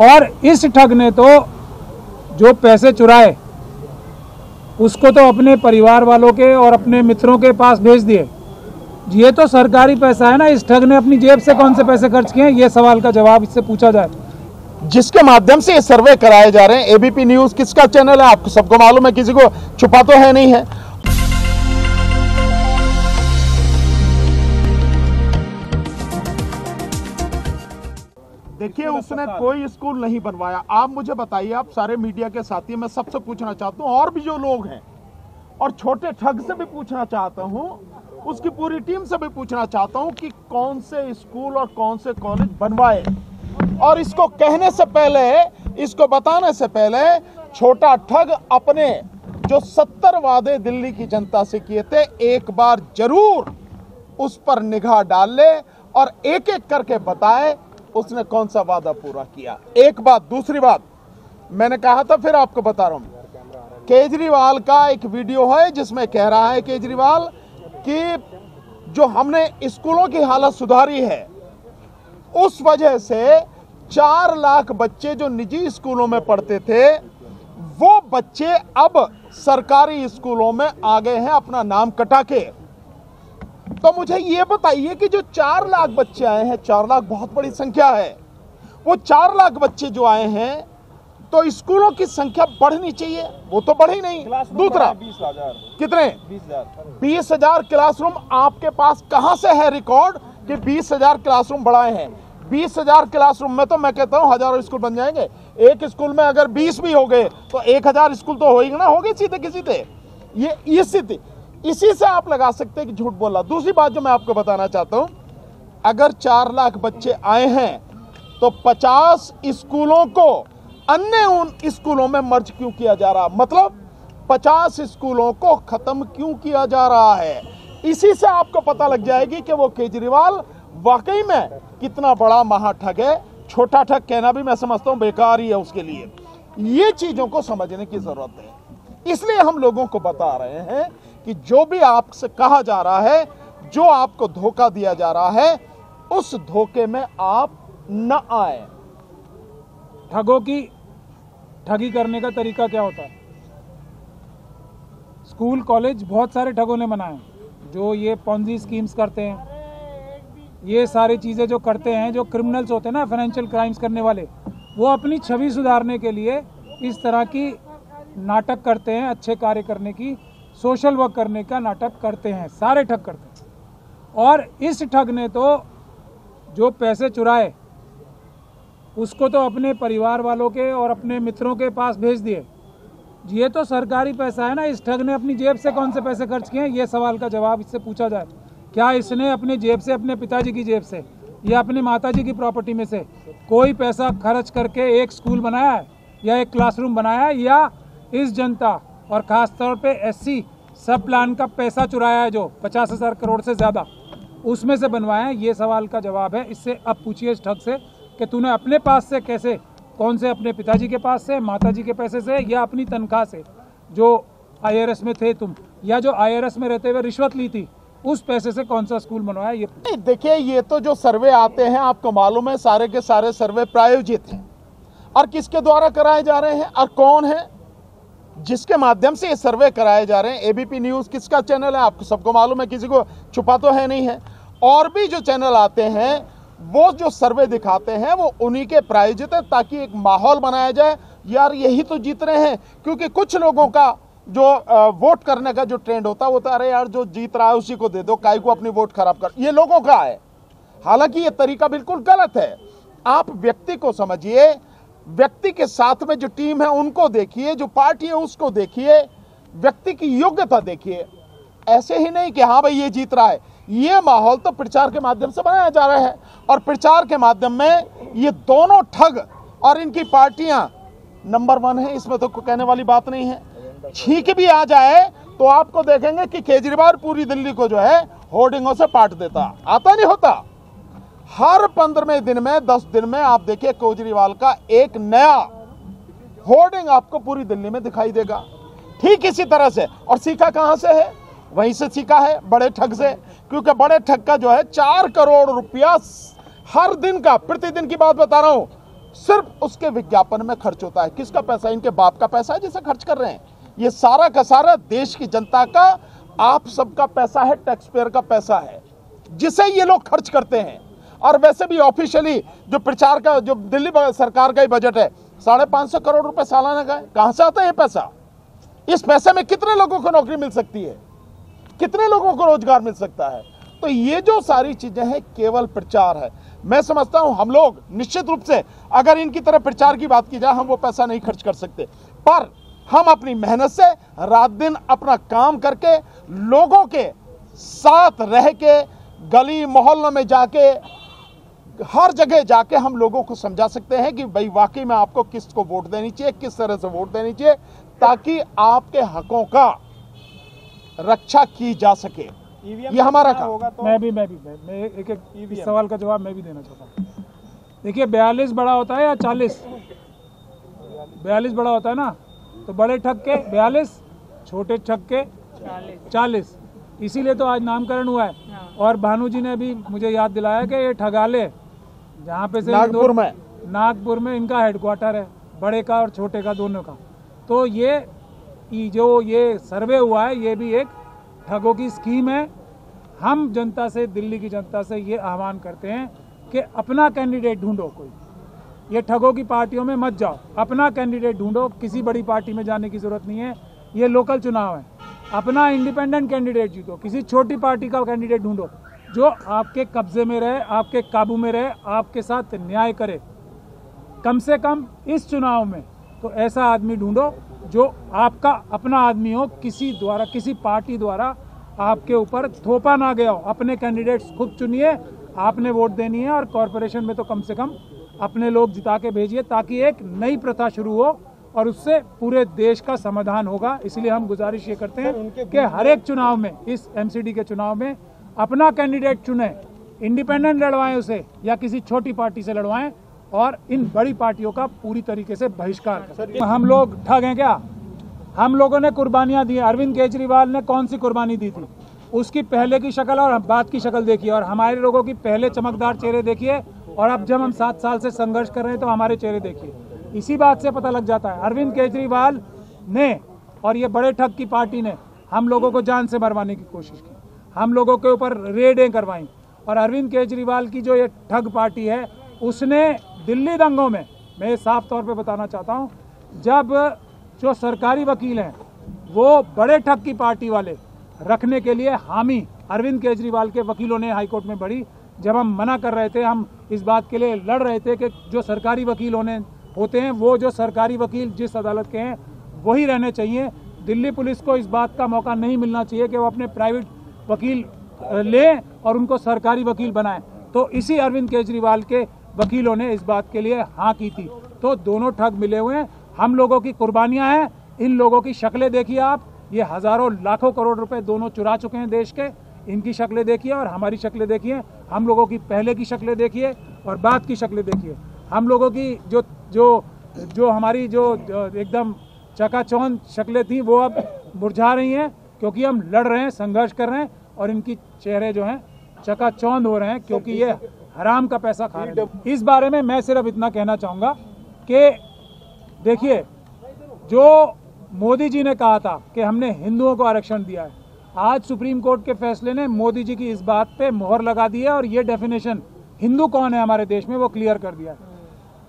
और इस ठग ने तो जो पैसे चुराए, उसको तो अपने परिवार वालों के और अपने मित्रों के पास भेज दिए। ये तो सरकारी पैसा है ना, इस ठग ने अपनी जेब से कौन से पैसे खर्च किए ये सवाल का जवाब इससे पूछा जाए। जिसके माध्यम से ये सर्वे कराए जा रहे हैं एबीपी न्यूज़ किसका चैनल है? आपको सबको मालूम है, किसी को छुपा तो है नहीं है। देखिए उसने कोई स्कूल नहीं बनवाया। आप मुझे बताइए आप सारे मीडिया के साथी मैं सबसे पूछना चाहता हूँ और भी जो लोग हैं और छोटे ठग से भी पूछना चाहता हूँ उसकी पूरी टीम से भी पूछना चाहता हूँ कि कौन से स्कूल और कौन से कॉलेज बनवाए। और इसको कहने से पहले इसको बताने से पहले छोटा ठग अपने जो सत्तर वादे दिल्ली की जनता से किए थे एक बार ज़रूर उस पर निगाह डाल ले और एक एक करके बताए उसने कौन सा वादा पूरा किया? एक बात, दूसरी बात। मैंने कहा था, फिर आपको बता रहा हूँ। केजरीवाल का एक वीडियो है जिसमें कह रहा है केजरीवाल कि जो हमने स्कूलों की हालत सुधारी है, उस वजह से चार लाख बच्चे जो निजी स्कूलों में पढ़ते थे, वो बच्चे अब सरकारी स्कूलों में आ गए हैं अपना नाम कटा के। तो मुझे ये बताइए कि जो चार लाख बच्चे आए हैं चार लाख बहुत बड़ी संख्या है। वो चार लाख बच्चे जो आए हैं तो स्कूलों की संख्या बढ़नी चाहिए? वो तो बढ़ी नहीं। दूसरा बीस हज़ार। कितने? बीस हज़ार। क्लासरूम आपके पास कहाँ से है रिकॉर्ड कि बीस हज़ार क्लासरूम बढ़ाए हैं? बीस हज़ार क्लासरूम में तो मैं कहता हूँ हज़ारों स्कूल बन जाएँगे। एक स्कूल में अगर बीस भी हो गए तो एक हज़ार स्कूल तो होगी ना होगे सीधे किसी ये ये स्थिति इसी से आप लगा सकते हैं कि झूठ बोला दूसरी बात जो मैं आपको बताना चाहता हूँ, अगर चार लाख बच्चे आए हैं तो पचास स्कूलों को अन्य उन स्कूलों में मर्ज क्यों किया जा रहा? मतलब पचास स्कूलों को खत्म क्यों किया जा रहा है? इसी से आपको पता लग जाएगी कि वो केजरीवाल वाकई में कितना बड़ा महाठग है, छोटा ठग कहना भी मैं समझता हूँ बेकार ही है उसके लिए। ये चीज़ों को समझने की ज़रूरत है। इसलिए हम लोगों को बता रहे हैं कि जो भी आपसे कहा जा रहा है, जो आपको धोखा दिया जा रहा है, उस धोखे में आप न आए। ठगों की ठगी करने का तरीका क्या होता है? स्कूल, कॉलेज बहुत सारे ठगों ने बनाए जो ये पॉन्जी स्कीम्स करते हैं। ये सारी चीज़ें जो करते हैं, जो क्रिमिनल्स होते हैं ना फाइनेंशियल क्राइम्स करने वाले, वो अपनी छवि सुधारने के लिए इस तरह की नाटक करते हैं, अच्छे कार्य करने की। सोशल वर्क करने का नाटक करते हैं, सारे ठग करते हैं। और इस ठग ने तो जो पैसे चुराए, उसको तो अपने परिवार वालों के और अपने मित्रों के पास भेज दिए। ये तो सरकारी पैसा है ना, इस ठग ने अपनी जेब से कौन से पैसे खर्च किए हैं? ये सवाल का जवाब इससे पूछा जाए। क्या इसने अपने जेब से, अपने पिताजी की जेब से, या अपने माताजी की प्रॉपर्टी में से कोई पैसा खर्च करके एक स्कूल बनाया है, या एक क्लासरूम बनाया है, या इस जनता और ख़ास तौर पे एससी सब प्लान का पैसा चुराया है जो पचास हज़ार करोड़ से ज़्यादा, उसमें से बनवाया है। ये सवाल का जवाब है। इससे अब पूछिए इस ठग से कि तूने अपने पास से कैसे, कौन से अपने पिताजी के पास से, माताजी के पैसे से, या अपनी तनख्वाह से, जो आईआरएस में थे तुम, या जो आईआरएस में रहते हुए रिश्वत ली थी, उस पैसे से कौन सा स्कूल बनवाया ये देखिए, ये तो जो सर्वे आते हैं, आपको मालूम है, सारे के सारे सर्वे प्रायोजित हैं। और किसके द्वारा कराए जा रहे हैं? और कौन है? जिसके माध्यम से ये सर्वे कराए जा रहे हैं। एबीपी न्यूज़ किसका चैनल है? आपको सबको मालूम है, किसी को छुपा तो है नहीं है। और भी जो चैनल आते हैं, वो जो सर्वे दिखाते हैं, वो उन्हीं के प्रायोजित है ताकि एक माहौल बनाया जाए। यार, यही तो जीत रहे हैं, क्योंकि कुछ लोगों का जो वोट करने का जो ट्रेंड होता है, वो तो अरे यार, जो जीत रहा है, उसी को दे दो काय को अपनी वोट खराब कर। ये लोगों का है। हालाँकि ये तरीका बिल्कुल गलत है। आप व्यक्ति को समझिए व्यक्ति के साथ में जो टीम है उनको देखिए, जो पार्टी है उसको देखिए, व्यक्ति की योग्यता देखिए। ऐसे ही नहीं कि हाँ भाई ये जीत रहा है। ये माहौल तो प्रचार के माध्यम से बनाया जा रहा है और प्रचार के माध्यम में ये दोनों ठग और इनकी पार्टियाँ नंबर वन है, इसमें तो कहने वाली बात नहीं है। छींक भी आ जाए तो आपको देखेंगे कि केजरीवाल पूरी दिल्ली को जो है होर्डिंगों से पाट देता। आता नहीं होता। हर पंद्रहवें दिन में, दस दिन में आप देखिए केजरीवाल का एक नया होर्डिंग आपको पूरी दिल्ली में दिखाई देगा। ठीक इसी तरह से। और सीखा कहाँ से है? वहीं से सीखा है बड़े ठग से। क्योंकि बड़े ठग का जो है चार करोड़ रुपया हर दिन का, प्रतिदिन की बात बता रहा हूँ, सिर्फ़ उसके विज्ञापन में खर्च होता है। किसका पैसा? इनके बाप का पैसा है जिसे खर्च कर रहे हैं। ये सारा का सारा देश की जनता का, आप सबका पैसा है टैक्स पेयर का पैसा है, जिसे ये लोग खर्च करते हैं। और वैसे भी ऑफिशियली जो प्रचार का, जो दिल्ली सरकार का ही बजट है, साढ़े पाँच सौ करोड़ रुपए सालाना का है। कहाँ से आता है ये पैसा? इस पैसे में कितने लोगों को नौकरी मिल सकती है? कितने लोगों को रोज़गार मिल सकता है? तो ये जो सारी चीज़ें हैं, केवल प्रचार है। मैं समझता हूँ, हम लोग निश्चित रूप से अगर इनकी तरह प्रचार की बात की जाए, हम वो पैसा नहीं खर्च कर सकते। पर हम अपनी मेहनत से रात दिन अपना काम करके, लोगों के साथ रह के, गली मोहल्लों में जाके हर जगह जाके हम लोगों को समझा सकते हैं कि भाई वाकई में आपको किस को वोट देनी चाहिए किस तरह से वोट देनी चाहिए ताकि आपके हकों का रक्षा की जा सके। ये हमारा काम। होगा तो मैं भी मैं भी मैं, मैं एक एक इस सवाल का जवाब मैं भी देना चाहता हूँ। देखिए बयालीस बड़ा होता है या चालीस? बयालीस बड़ा होता है ना? तो बड़े ठग के बयालीस छोटे ठग के चालीस। इसीलिए तो आज नामकरण हुआ है। और भानु जी ने भी मुझे याद दिलाया कि ये ठगाले जहाँ पे से नागपुर में। नागपुर में इनका हेडक्वार्टर है बड़े का और छोटे का दोनों का। तो ये ये जो ये सर्वे हुआ है ये भी एक ठगों की स्कीम है। हम जनता से दिल्ली की जनता से ये आह्वान करते हैं कि अपना कैंडिडेट ढूंढो कोई। ये ठगों की पार्टियों में मत जाओ। अपना कैंडिडेट ढूंढो किसी बड़ी पार्टी में जाने की ज़रूरत नहीं है। ये लोकल चुनाव है। अपना इंडिपेंडेंट कैंडिडेट जीतो। किसी छोटी पार्टी का कैंडिडेट ढूंढो। जो आपके कब्जे में रहे आपके काबू में रहे आपके साथ न्याय करे। कम से कम इस चुनाव में तो ऐसा आदमी ढूंढो जो आपका अपना आदमी हो किसी द्वारा किसी पार्टी द्वारा आपके ऊपर थोपा ना गया हो। अपने कैंडिडेट्स खुद चुनिए आपने वोट देनी है और कॉरपोरेशन में तो कम से कम अपने लोग जिता के भेजिए ताकि एक नई प्रथा शुरू हो और उससे पूरे देश का समाधान होगा। इसलिए हम गुजारिश ये करते हैं कि हर एक चुनाव में इस एमसीडी के चुनाव में अपना कैंडिडेट चुने इंडिपेंडेंट लड़वाएँ उसे या किसी छोटी पार्टी से लड़वाएँ और इन बड़ी पार्टियों का पूरी तरीके से बहिष्कार करें। हम लोग ठग हैं क्या? हम लोगों ने कुर्बानियाँ दी अरविंद केजरीवाल ने कौन सी कुर्बानी दी थी? उसकी पहले की शक्ल और बाद की शक्ल देखिए और हमारे लोगों की पहले चमकदार चेहरे देखिए और अब जब हम सात साल से संघर्ष कर रहे हैं तो हमारे चेहरे देखिए। इसी बात से पता लग जाता है अरविंद केजरीवाल ने और ये बड़े ठग की पार्टी ने हम लोगों को जान से मरवाने की कोशिश की। हम लोगों के ऊपर रेडें करवाई। और अरविंद केजरीवाल की जो ये ठग पार्टी है, उसने दिल्ली दंगों में, मैं साफ़ तौर पे बताना चाहता हूँ, जब जो सरकारी वकील हैं, वो बड़े ठग की पार्टी वाले रखने के लिए हामी अरविंद केजरीवाल के वकीलों ने हाईकोर्ट में बढ़ी। जब हम मना कर रहे थे, हम इस बात के लिए लड़ रहे थे कि जो सरकारी वकील होने होते हैं, वो जो सरकारी वकील जिस अदालत के हैं, वही रहने चाहिए। दिल्ली पुलिस को इस बात का मौका नहीं मिलना चाहिए कि वो अपने प्राइवेट वकील लें और उनको सरकारी वकील बनाएँ। तो इसी अरविंद केजरीवाल के वकीलों ने इस बात के लिए हाँ की थी। तो दोनों ठग मिले हुए हैं। हम लोगों की कुर्बानियाँ हैं। इन लोगों की शक्लें देखिए आप। ये हज़ारों, लाखों करोड़ रुपए दोनों चुरा चुके हैं देश के। इनकी शक्लें देखिए और हमारी शक्लें देखिए। हम लोगों की पहले की शक्लें देखिए और बाद की शक्लें देखिए। हम लोगों की जो जो जो हमारी जो एकदम चकाचौंध शक्लें थी, वो अब मुरझा रही हैं। क्योंकि हम लड़ रहे हैं, संघर्ष कर रहे हैं। और इनकी चेहरे जो हैं चकाचौंध हो रहे हैं क्योंकि ये हराम का पैसा खा रहे हैं। इस बारे में मैं सिर्फ़ इतना कहना चाहूँगा कि देखिए, जो मोदी जी ने कहा था कि हमने हिंदुओं को आरक्षण दिया है, आज सुप्रीम कोर्ट के फैसले ने मोदी जी की इस बात पे मोहर लगा दी है और ये डेफिनेशन हिंदू कौन है हमारे देश में वो क्लियर कर दिया है।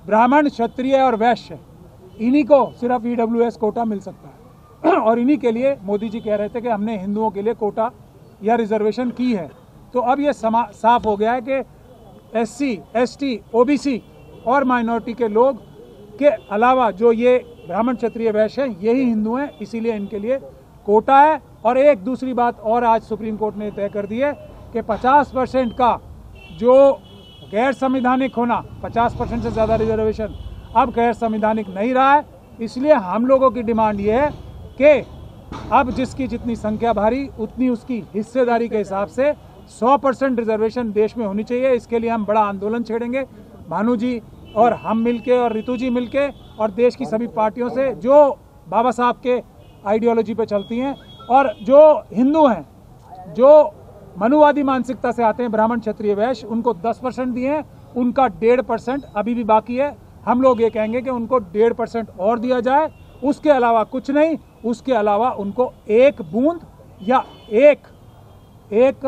ब्राह्मण, क्षत्रिय और वैश्य, इन्हीं को सिर्फ़ ईडब्ल्यू कोटा मिल सकता है। और इन्हीं के लिए मोदी जी कह रहे थे कि हमने हिंदुओं के लिए कोटा या रिजर्वेशन की है तो अब ये समा- साफ़ हो गया है कि S C S T O B C और माइनॉरिटी के लोग के अलावा जो ये ब्राह्मण क्षत्रिय वैश्य हैं यही हिंदू हैं, इसीलिए इनके लिए कोटा है। और एक दूसरी बात और आज सुप्रीम कोर्ट ने तय कर दी है कि 50 परसेंट का जो गैर संवैधानिक होना 50 परसेंट से ज़्यादा रिजर्वेशन, अब गैर संवैधानिक नहीं रहा है। इसलिए हम लोगों की डिमांड ये है कि अब जिसकी जितनी संख्या भारी, उतनी उसकी हिस्सेदारी के हिसाब से 100 परसेंट रिजर्वेशन देश में होनी चाहिए। इसके लिए हम बड़ा आंदोलन छेड़ेंगे। भानु जी और हम मिलके और रितु जी मिलके और देश की सभी पार्टियों से जो बाबा साहब के आइडियोलॉजी पे चलती हैं और जो हिंदू हैं, जो मनुवादी मानसिकता से आते हैं, ब्राह्मण, क्षत्रिय, वैश्य, उनको 10 परसेंट दिए हैं। उनका डेढ़ परसेंट अभी भी बाकी है। हम लोग ये कहेंगे कि उनको डेढ़ परसेंट और दिया जाए। उसके अलावा कुछ नहीं उसके अलावा उनको एक बूंद या एक एक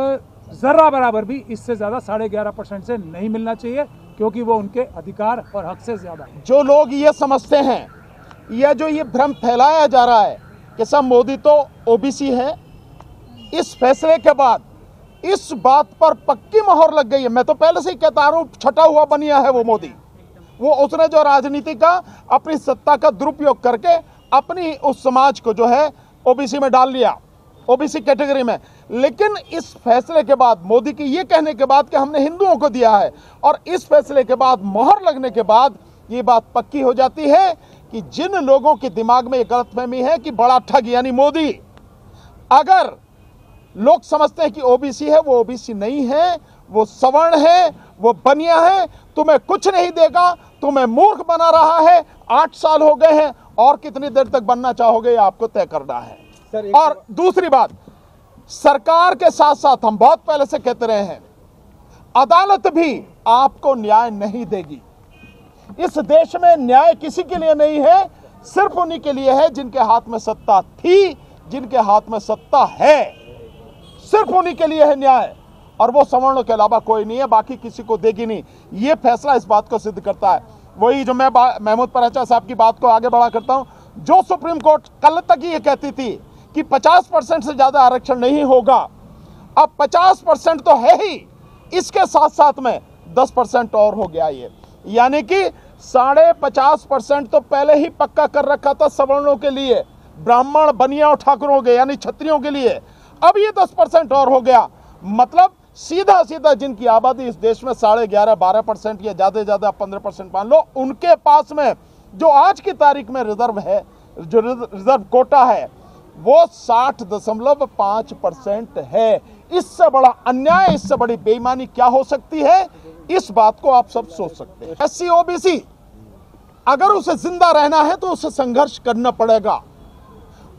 जर्रा बराबर भी इससे ज़्यादा साढ़े ग्यारह परसेंट से नहीं मिलना चाहिए, क्योंकि वो उनके अधिकार और हक से ज़्यादा जो लोग ये समझते हैं यह जो ये भ्रम फैलाया जा रहा है कि सब मोदी तो ओबीसी है, इस फैसले के बाद इस बात पर पक्की मोहर लग गई है। मैं तो पहले से ही कहता हूँ, छटा हुआ बनिया है वो मोदी। वो उसने जो राजनीति का अपनी सत्ता का दुरुपयोग करके अपनी उस समाज को जो है ओबीसी में डाल लिया ओबीसी कैटेगरी में। लेकिन इस फैसले के बाद, मोदी के ये कहने के बाद कि हमने हिंदुओं को दिया है, और इस फैसले के बाद, मोहर लगने के बाद ये बात पक्की हो जाती है कि जिन लोगों के दिमाग में ये गलतफहमी है कि बड़ा ठग, यानी मोदी, अगर लोग समझते हैं कि ओबीसी है, वो ओबीसी नहीं है, वो सवर्ण है, वो बनिया है, तुम्हें कुछ नहीं देगा तुम्हें मूर्ख बना रहा है। आठ साल हो गए हैं और कितनी देर तक बनना चाहोगे आपको तय करना है। सर, और दूसरी बात सरकार के साथ साथ हम बहुत पहले से कहते रहे हैं अदालत भी आपको न्याय नहीं देगी। इस देश में न्याय किसी के लिए नहीं है सिर्फ़ उन्हीं के लिए है जिनके हाथ में सत्ता थी जिनके हाथ में सत्ता है। सिर्फ़ उन्हीं के लिए है न्याय। और वो सवर्णों के अलावा कोई नहीं है, बाकी किसी को देगी नहीं। ये फैसला इस बात को सिद्ध करता है। वही जो मैं महमूद पराचा साहब की बात को आगे बढ़ा करता हूँ, जो सुप्रीम कोर्ट कल तक ये कहती थी कि 50 परसेंट से ज़्यादा आरक्षण नहीं होगा। अब 50 परसेंट तो है ही। इसके साथ साथ में 10 परसेंट और हो गया ये। यानी कि साढ़े पचास परसेंट तो पहले ही पक्का कर रखा था सवर्णों के लिए। ब्राह्मण, बनिया और ठाकुरों के, यानी छत्रियों के लिए। अब ये 10 परसेंट और हो गया। मतलब सीधा सीधा जिनकी आबादी इस देश में साढ़े ग्यारह, बारह परसेंट या ज़्यादा से ज़्यादा पंद्रह परसेंट मान लो, उनके पास में जो आज की तारीख में रिज़र्व है, जो रिज़र्व कोटा है, वो साठ दशमलव पाँच परसेंट है। इससे बड़ा अन्याय, इससे बड़ी बेईमानी क्या हो सकती है? इस बात को आप सब सोच सकते हैं। एस सी अगर उसे ज़िंदा रहना है तो उसे संघर्ष करना पड़ेगा।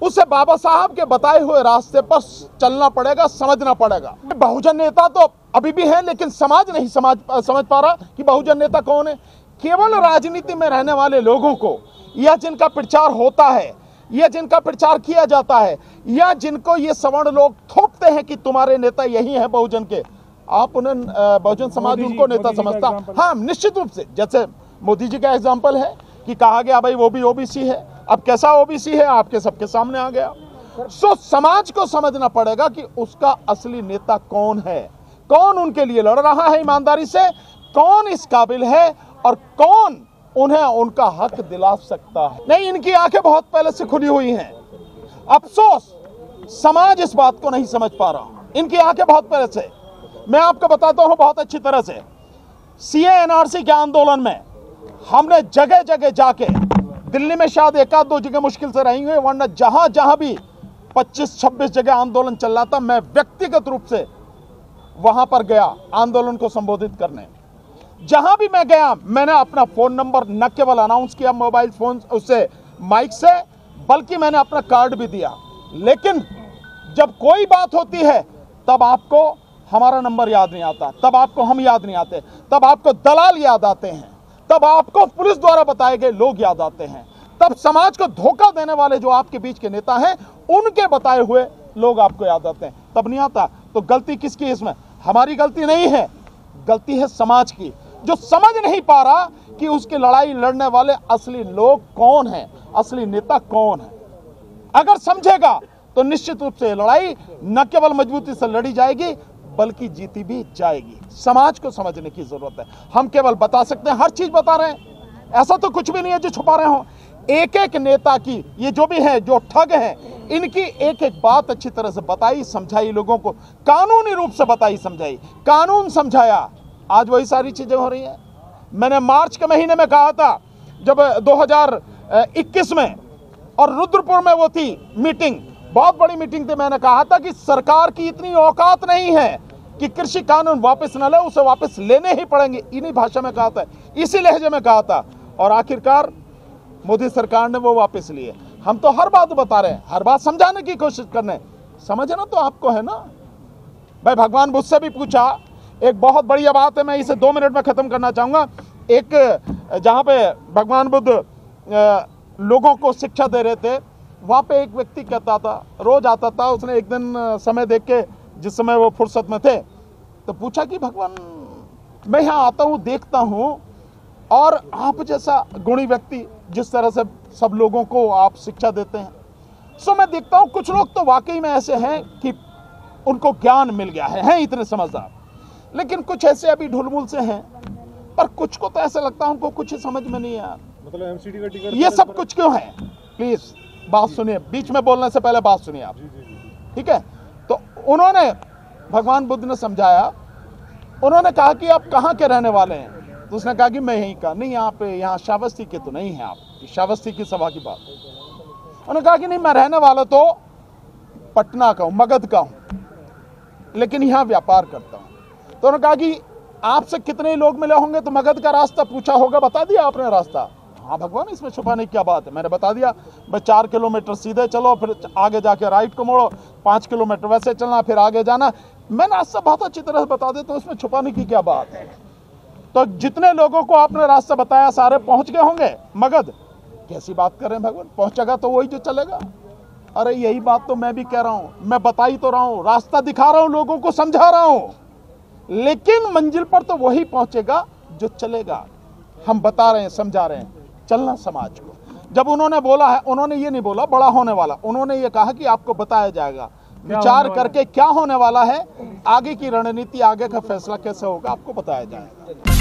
उसे बाबा साहब के बताए हुए रास्ते पर चलना पड़ेगा समझना पड़ेगा। बहुजन नेता तो अभी भी है लेकिन समाज नहीं समाज समझ पा रहा कि बहुजन नेता कौन है। केवल राजनीति में रहने वाले लोगों को या जिनका प्रचार होता है या जिनका प्रचार किया जाता है या जिनको ये सवर्ण लोग थोपते हैं कि तुम्हारे नेता यही है बहुजन के आप उन्हें बहुजन समाज उनको नेता समझता। हाँ निश्चित रूप से जैसे मोदी जी का एग्ज़ाम्पल है कि कहा गया भाई वो भी ओबीसी है। अब कैसा ओबीसी है? आपके सबके सामने आ गया। सो समाज को समझना पड़ेगा कि उसका असली नेता कौन है। कौन उनके लिए लड़ रहा है ईमानदारी से? कौन इस काबिल है? और कौन उन्हें उनका हक दिला सकता है? नहीं, इनकी आँखें बहुत पहले से खुली हुई हैं। अफसोस, समाज इस बात को नहीं समझ पा रहा। इनकी आँखें बहुत पहले से। मैं आपको बताता हूँ बहुत अच्छी तरह से। सीए एनआरसी के आंदोलन में हमने जगह जगह जाके दिल्ली में शायद एक आध दो जगह मुश्किल से रहेंगे वरना जहाँ जहाँ भी 25-26 जगह आंदोलन चल रहा था, मैं व्यक्तिगत रूप से वहाँ पर गया आंदोलन को संबोधित करने। जहाँ भी मैं गया, मैंने अपना फ़ोन नंबर न केवल अनाउंस किया मोबाइल फ़ोन उससे माइक से, बल्कि मैंने अपना कार्ड भी दिया। लेकिन जब कोई बात होती है, तब आपको हमारा नंबर याद नहीं आता, तब आपको हम याद नहीं आते, तब आपको दलाल याद आते हैं। तब आपको पुलिस द्वारा बताए गए लोग याद आते हैं। तब समाज को धोखा देने वाले जो आपके बीच के नेता हैं, उनके बताए हुए लोग आपको याद आते हैं। तब नहीं आता? तो गलती किसकी इसमें? हमारी गलती नहीं है। गलती है समाज की। जो समझ नहीं पा रहा कि उसकी लड़ाई लड़ने वाले असली लोग कौन हैं, असली नेता कौन है। अगर समझेगा तो निश्चित रूप से लड़ाई न केवल मजबूती से लड़ी जाएगी बल्कि जीती भी जाएगी। समाज को समझने की ज़रूरत है। हम केवल बता सकते हैं, हर चीज़ बता रहे हैं। ऐसा तो कुछ भी नहीं है जो छुपा रहे हो। एक एक नेता की, ये जो भी है, जो ठग हैं, इनकी एक एक बात अच्छी तरह से बताई, समझाई, लोगों को कानूनी रूप से बताई, समझाई। कानून समझाया। आज वही सारी चीज़ें हो रही है। मैंने मार्च के महीने में कहा था, जब 2021 में और रुद्रपुर में वो थी मीटिंग, बहुत बड़ी मीटिंग थी, मैंने कहा था कि सरकार की इतनी औकात नहीं है कि कृषि कानून वापस न ले, उसे वापस लेने ही पड़ेंगे। इन्हीं भाषा में कहा था। इसी लहजे में कहा था। और आखिरकार मोदी सरकार ने वो वापस लिए। हम तो हर बात बता रहे हैं, हर बात समझाने की कोशिश कर रहे समझना तो आपको है ना? भाई भगवान बुद्ध से भी पूछा। एक बहुत बढ़िया बात है, मैं इसे दो मिनट में खत्म करना चाहूँगा। एक, जहाँ पे भगवान बुद्ध लोगों को शिक्षा दे रहे थे, वहाँ पे एक व्यक्ति कहता था, रोज आता था, उसने एक दिन समय देख के जिस समय वो फुर्सत में थे तो पूछा कि भगवान मैं यहाँ आता हूँ देखता हूँ और आप जैसा गुणी व्यक्ति जिस तरह से सब लोगों को आप शिक्षा देते हैं सो मैं देखता हूँ कुछ लोग तो वाकई में ऐसे हैं कि उनको ज्ञान मिल गया है हैं इतने समझदार। लेकिन कुछ ऐसे अभी ढुलमुल से हैं पर कुछ को तो ऐसा लगता है उनको कुछ समझ में नहीं यार मतलब एमसीडी का टिकट ये सब कुछ क्यों है? प्लीज़ बात सुनिए बीच में बोलने से पहले बात सुनिए आप। जी जी जी ठीक है? तो उन्होंने, भगवान बुद्ध ने समझाया, उन्होंने कहा कि आप कहाँ के रहने वाले हैं? तो उसने कहा कि मैं यहीं का, नहीं, यहाँ पे, यहाँ श्रावस्ती के तो नहीं है आप। श्रावस्ती की सभा की बात। उन्होंने कहा कि नहीं, मैं रहने वाला तो पटना का हूँ, मगध का हूँ, लेकिन यहाँ व्यापार करता हूँ। तो उन्होंने कहा कि आपसे कितने लोग मिले होंगे तो मगध का रास्ता पूछा होगा, बता दिया आपने रास्ता। हाँ भगवान, इसमें छुपाने की क्या बात है? मैंने बता दिया, भाई, चार किलोमीटर सीधे चलो, फिर आगे जाके राइट को मोड़ो, पाँच किलोमीटर वैसे चलना, फिर आगे जाना। मैं रास्ता बहुत अच्छी तरह से बता देता हूँ इसमें छुपाने की क्या बात है? तो जितने लोगों को आपने रास्ता बताया, सारे पहुँच गए होंगे, मगध। कैसी बात कर रहे हैं भगवान? पहुंचेगा तो वही जो चलेगा। अरे, यही बात तो मैं भी कह रहा हूँ, मैं बता ही तो रहा हूँ, रास्ता दिखा रहा हूँ, लोगों को समझा रहा हूँ। लेकिन मंजिल पर तो वही पहुंचेगा जो चलेगा। हम बता रहे हैं, समझा रहे हैं। चलना समाज को। जब उन्होंने बोला है उन्होंने ये नहीं बोला बड़ा होने वाला। उन्होंने ये कहा कि आपको बताया जाएगा। विचार करके क्या होने वाला है आगे की रणनीति आगे का फैसला कैसे होगा आपको बताया जाएगा।